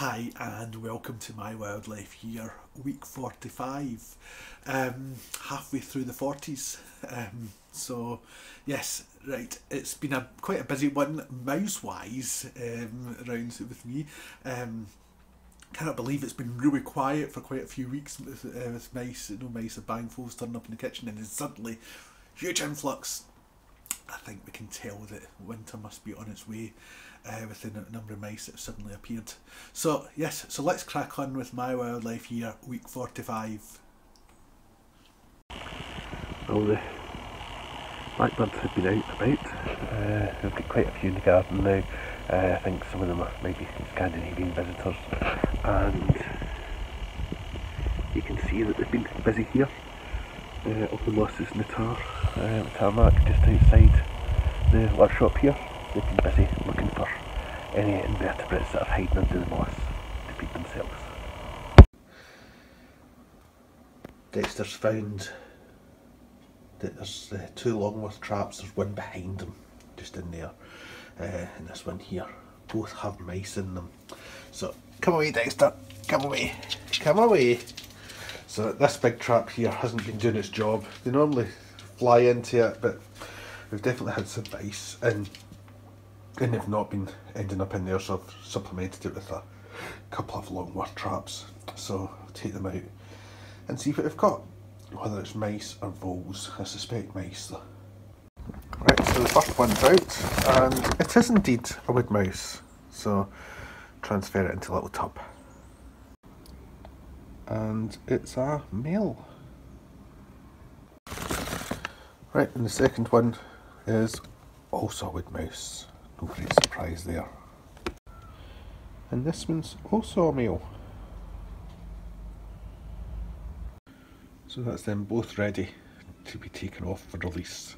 Hi and welcome to my wildlife year, week 45. Um, halfway through the 40s. Um, so, yes, right, it's been a quite a busy one mouse wise um, around with me. Um, cannot believe it's been really quiet for quite a few weeks with, uh, with mice, no mice and bank voles turning up in the kitchen, and then suddenly, huge influx. I think we can tell that winter must be on its way uh, within a number of mice that suddenly appeared. So, yes, so let's crack on with my wildlife year, week 45. Well, the blackbirds have been out about. Uh, we've got quite a few in the garden now. Uh, I think some of them are maybe Scandinavian visitors. And you can see that they've been busy here. Uh, up the and the tar, uh, tarmac just outside the workshop here. They've busy looking for any invertebrates that are hiding under the moss to feed themselves. Dexter's found that there's uh, two Longworth traps, there's one behind them, just in there, uh, and this one here. Both have mice in them. So, come away Dexter, come away, come away. So this big trap here hasn't been doing its job. They normally fly into it, but we've definitely had some mice and and they've not been ending up in there, so I've supplemented it with a couple of Longworth traps. So I'll take them out and see what we've got. Whether it's mice or voles, I suspect mice though. Right, so the first one's out, and it is indeed a wood mouse. So transfer it into a little tub. And it's a male. Right, and the second one is also a wood mouse. No great surprise there. And this one's also a male. So that's them both ready to be taken off for release.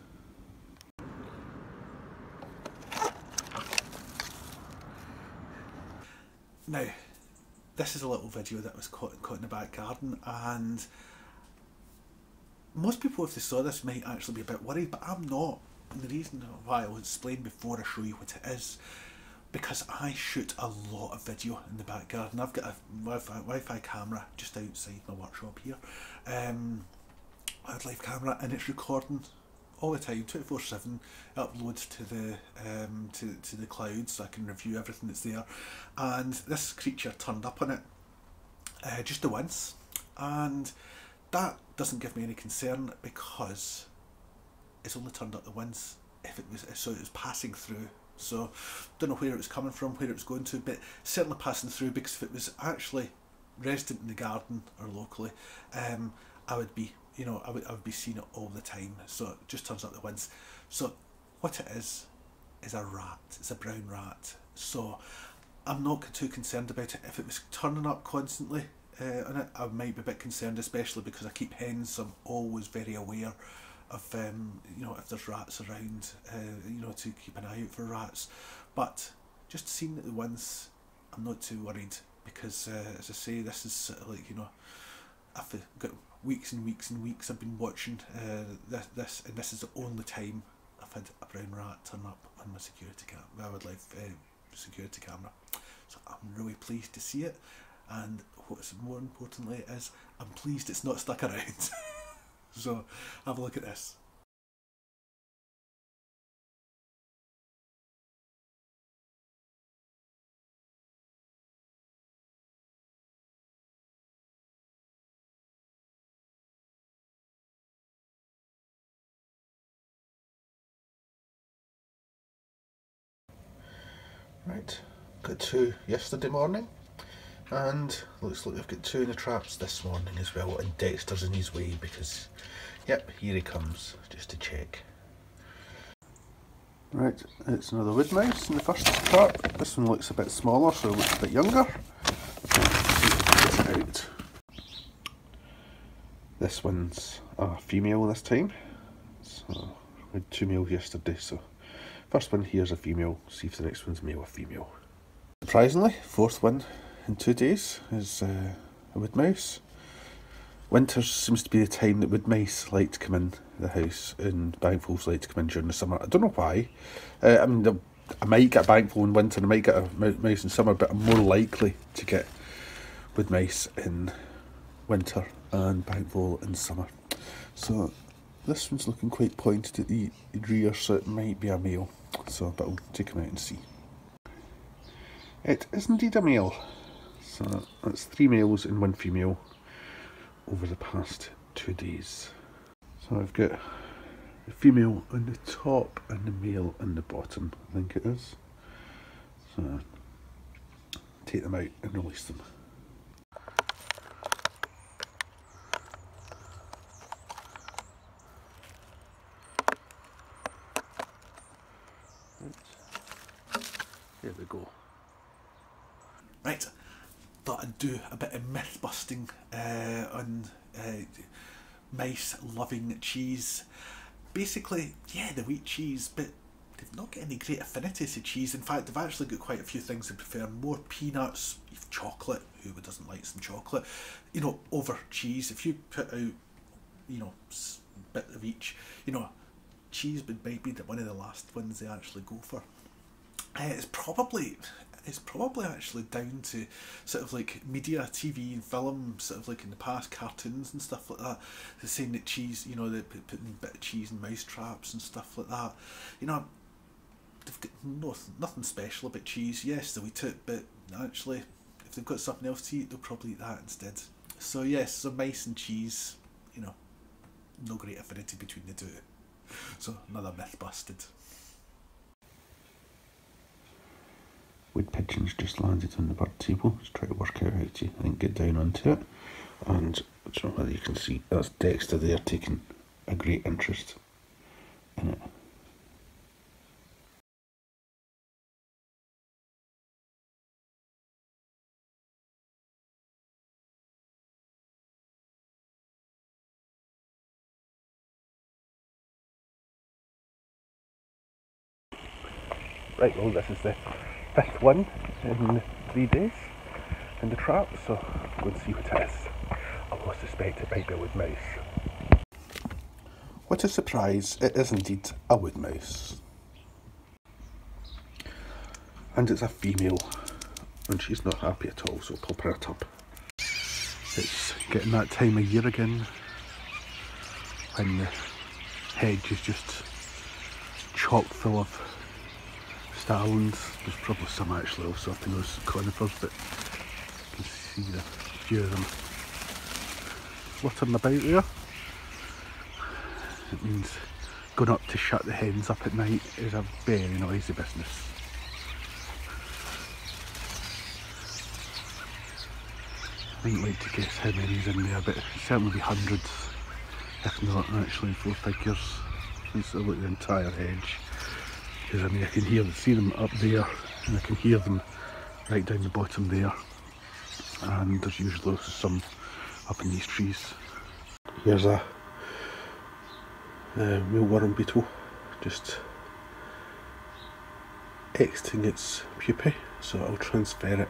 Now, this is a little video that was caught, caught in the back garden and most people if they saw this might actually be a bit worried but I'm not the reason why I'll explain before I show you what it is because I shoot a lot of video in the back garden I've got a Wi-Fi, camera just outside my workshop here. Um, wildlife camera and it's recording all the time 24 7 uploads to the um, to, to the cloud so I can review everything that's there. And this creature turned up on it uh, just the once. And that doesn't give me any concern because it's only turned up the once if it was so it was passing through so don't know where it was coming from where it was going to but certainly passing through because if it was actually resident in the garden or locally um, I would be you know, I would, I would be seeing it all the time. So it just turns up the once. So what it is, is a rat. It's a brown rat. So I'm not too concerned about it. If it was turning up constantly uh, on it, I might be a bit concerned, especially because I keep hens. So I'm always very aware of, um, you know, if there's rats around, uh, you know, to keep an eye out for rats. But just seeing the once, I'm not too worried because, uh, as I say, this is sort of like, you know, I've got weeks and weeks and weeks I've been watching uh, this, this, and this is the only time I've had a brown rat turn up on my security cam, my wildlife uh, security camera. So I'm really pleased to see it, and what's more importantly is I'm pleased it's not stuck around. so have a look at this. Right, got two yesterday morning and looks like we've got two in the traps this morning as well and Dexter's in his way because yep here he comes just to check. Right, it's another wood mouse in the first trap. This one looks a bit smaller so it looks a bit younger. Out. This one's a female this time. So we had two males yesterday so First one here is a female, see if the next one's male or female. Surprisingly, fourth one in two days is uh, a wood mouse. Winter seems to be the time that wood mice like to come in the house and bank voles like to come in during the summer. I don't know why. Uh, I mean, I might get a bank vole in winter, I might get a mouse in summer, but I'm more likely to get wood mice in winter and bank vole in summer. So this one's looking quite pointed at the rear, so it might be a male. So, but I'll take him out and see. It is indeed a male. So uh, that's three males and one female over the past two days. So I've got the female on the top and the male on the bottom, I think it is. So take them out and release them. There we go. Right, thought I'd do a bit of myth busting uh, on uh, mice loving cheese. Basically, yeah, the wheat cheese, but they've not got any great affinity to cheese. In fact, they've actually got quite a few things they prefer. More peanuts, chocolate, who doesn't like some chocolate, you know, over cheese. If you put out, you know, bit of each, you know, cheese would might be one of the last ones they actually go for. Uh, it's probably it's probably actually down to sort of like media, TV and film, sort of like in the past, cartoons and stuff like that. They're saying that cheese, you know, they're putting a bit of cheese in mouse traps and stuff like that. You know, they've got no, nothing special about cheese. Yes, they'll eat it, but actually, if they've got something else to eat, they'll probably eat that instead. So yes, so mice and cheese, you know, no great affinity between the two. So another myth busted. Wood pigeons just landed on the bird table. Let's try to work out how to think get down onto it. And I don't know whether you can see that's Dexter there taking a great interest in it. Right, well this is the fifth one in three days in the trap, so we'll see what it is. I will suspect it might be a wood mouse. What a surprise, it is indeed a wood mouse. And it's a female, and she's not happy at all, so pop her a up. It's getting that time of year again when the hedge is just chock full of starlings. There's probably some actually also up in those conifers, but you can see a few of them fluttering about there. It means going up to shut the hens up at night is a very noisy business. I wouldn't like to guess how many's in there, but certainly be hundreds, if not actually four figures. Look at the entire hedge because I mean I can hear see them up there and I can hear them right down the bottom there and there's usually some up in these trees. Here's a, uh, a mealworm beetle just exiting its pupae so I'll transfer it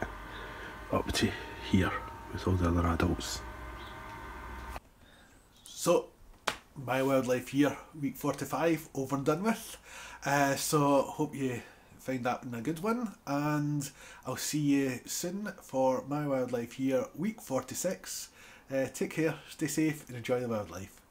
up to here with all the other adults. So my wildlife year week 45 over and done with. Uh, so hope you find that a good one and I'll see you soon for my wildlife year week 46 uh, take care stay safe and enjoy the wildlife